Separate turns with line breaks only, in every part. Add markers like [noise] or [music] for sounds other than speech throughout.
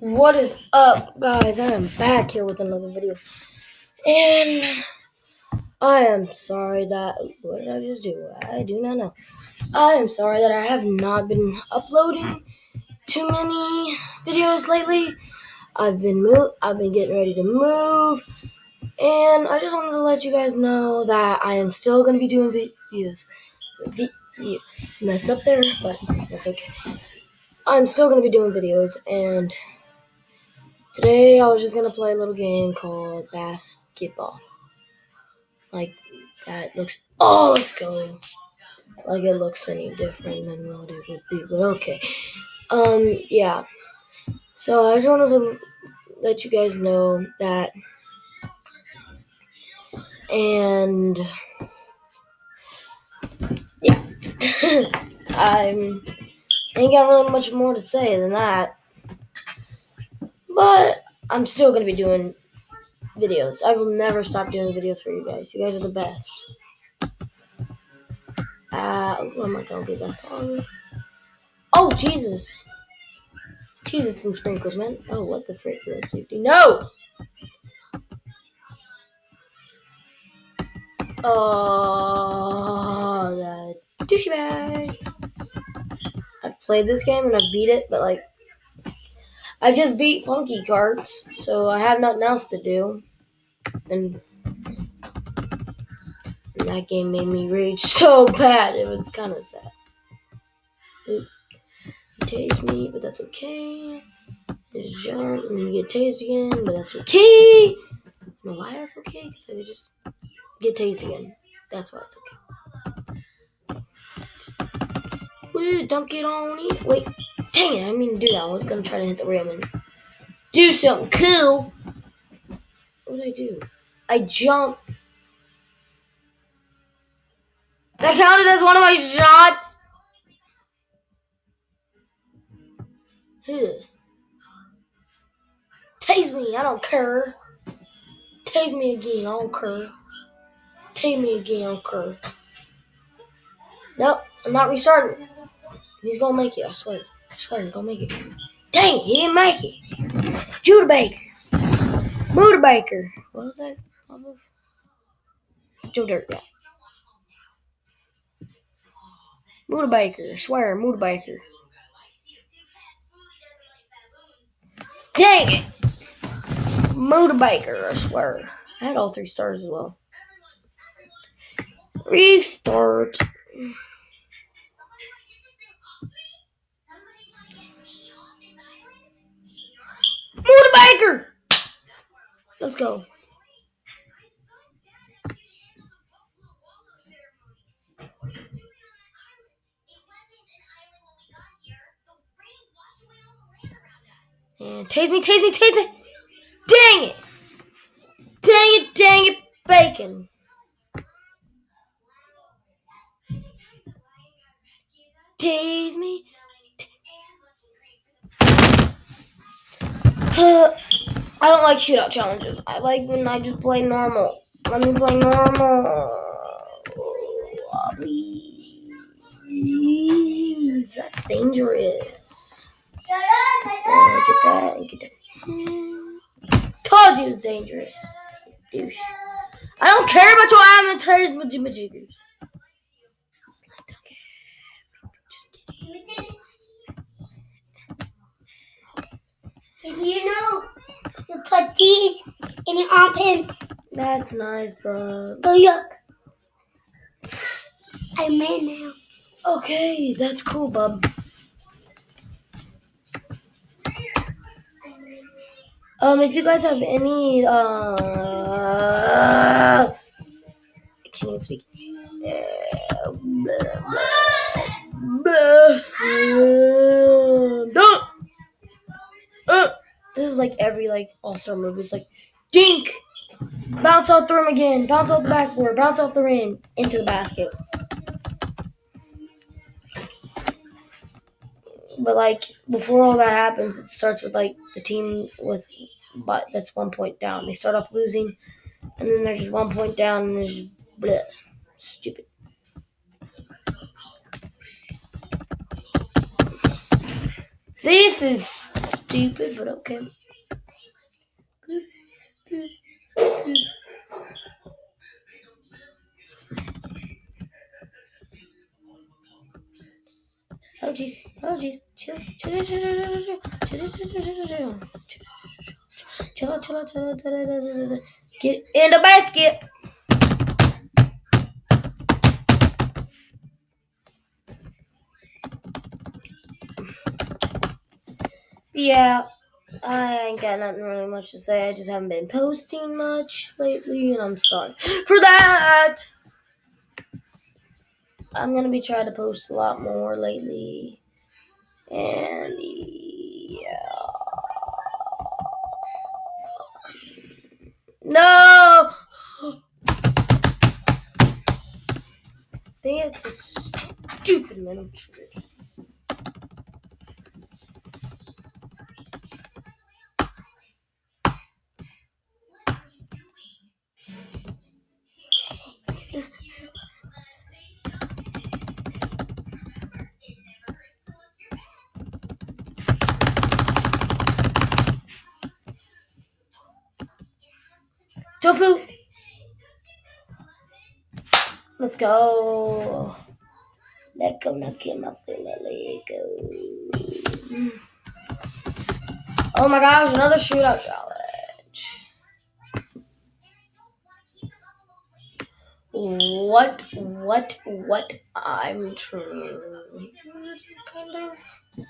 What is up, guys? I am back here with another video. And I am sorry that. What did I just do? I do not know. I am sorry that I have not been uploading too many videos lately. I've been move. I've been getting ready to move, and I just wanted to let you guys know that I am still going to be doing videos. V- v- messed up there, but that's okay. I'm still going to be doing videos, and today I was just to play a little game called basketball. Like that looks. Oh, let's go. Like it looks any different than what it would be, but okay. Um, yeah. So I just wanted to let you guys know that, and yeah, [laughs] I'm ain't got really much more to say than that. But I'm still gonna be doing videos. I will never stop doing videos for you guys. You guys are the best. Uh, oh my god, okay, that's the Oh, Jesus. Jesus and sprinkles, man. Oh, what the frick, road safety. No! Oh, that douchebag. I've played this game and I beat it, but like, I just beat Funky Carts, so I have nothing else to do. And, that game made me rage [laughs] so bad, it was kind of sad. It tased me, but that's okay. Just jump and get tased again, but that's okay. Don't know why that's okay, because I could just get tased again. That's why it's okay. Woo, dunk it on it. Wait, dang it, I mean to do that. I was gonna try to hit the rim and do something cool. What did I do? I jump. That counted as one of my shots. [sighs] Tase me, I don't care. Tase me again, I don't care. Tase me again, I don't care. Nope, I'm not restarting. He's gonna make it, I swear. Swear he's gonna make it. Dang, he didn't make it. Judah Baker. Muda Baker. What was that? Joe Dirt guy. Muda Baker. I swear, Muda Baker. Dang it! Muda Baker, I swear. I had all three stars as well. Restart. Muda Baker! Let's go. And tase me, tase me, tase me. Dang it! Dang it, dang it, bacon. Tase me. Uh, I don't like shootout challenges. I like when I just play normal. Let me play normal. Uh, please. That's dangerous. Get that. Get that. Told you it was dangerous. Douche. I don't care about your amateurs, majiggers. Slam dunk it. Just kidding.
Did you know you put these in your armpits?
That's nice, but
Oh, yuck. I'm now.
okay, that's cool, bub. Um, if you guys have any, uh, I can't even speak. Uh, blah, blah, blah, slam dunk. Uh, this is like every like All Star movie. It's like dink, bounce off the rim again, bounce off the backboard, bounce off the rim into the basket. But like before all that happens, it starts with like the team with but that's one point down. They start off losing, and then they're just one point down, and there's just bleh, stupid. This is stupid, but okay. Oh jeez, oh jeez, chill, chill, chill, chill, chill, chill, chill, chill, chill, chill, chill, chill out, chill out, chill out, chill out, get in the basket. Yeah, I ain't got nothing really much to say. I just haven't been posting much lately, and I'm sorry for that. I'm gonna be trying to post a lot more lately, and yeah. No. Dang, it's a stupid metal tree. Tofu! Let's go. Let go, not kill nothing. Let go. Oh my gosh, another shootout challenge. What, what, what? I'm truly kind of.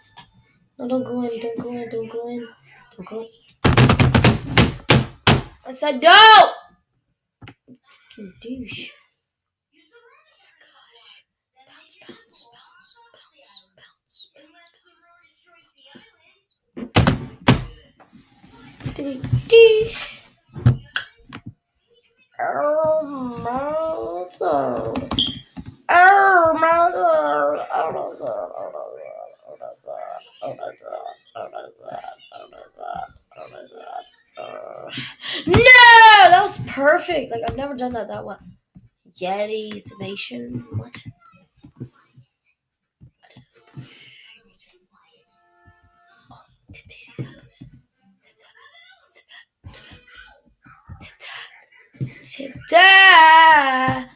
No, don't go in, don't go in, don't go in, don't go in. I said no! Fucking douche. Dish. Oh, mother. Oh, mother. Oh, mother. Oh, mother. No, that was perfect. Like I've never done that that well. Yeti Salvation. What? Oh. Tip tap.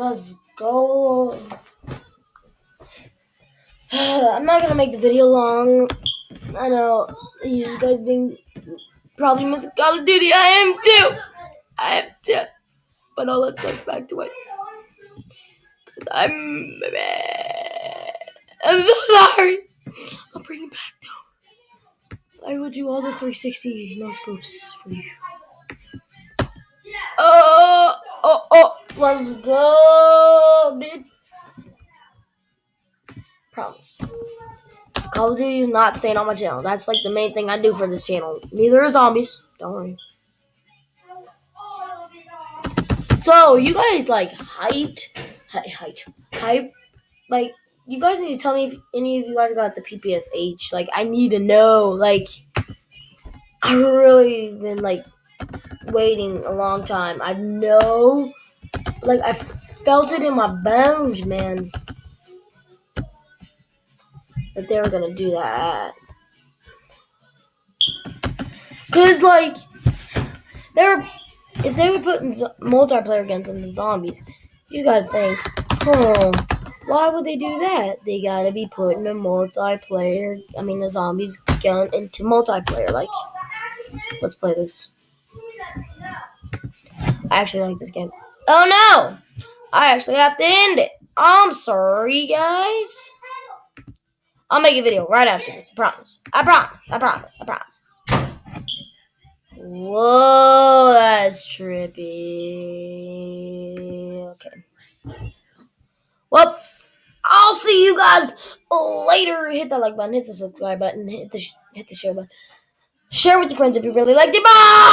Let's go. [sighs] I'm not gonna make the video long. I know you guys being probably missing Call of Duty. I am too. I am too. But all that stuff's back to it. Cause I'm [laughs] I'm sorry. I'll bring it back though. I will do all the 360 no scopes for you. Oh, oh, oh, let's go, dude. Promise. Call of Duty is not staying on my channel. That's like the main thing I do for this channel. Neither are zombies. Don't worry. So, you guys like hyped, hy- hyped, hype, like you guys need to tell me if any of you guys got the PPSH. Like, I need to know. Like, I've really been like waiting a long time. I know, like, I felt it in my bones, man, that they were gonna do that. Cause like, they're if they were putting multiplayer guns in the zombies, you gotta think, oh, why would they do that? They gotta be putting a multiplayer, I mean, a zombies gun into multiplayer. Like, let's play this. I actually like this game. Oh no! I actually have to end it. I'm sorry, guys. I'll make a video right after this. I promise. I promise. I promise. I promise. Whoa, that's trippy. Okay. Well, I'll see you guys later. Hit that like button, hit the subscribe button, hit the hit the share button. Share with your friends if you really liked it. Bye.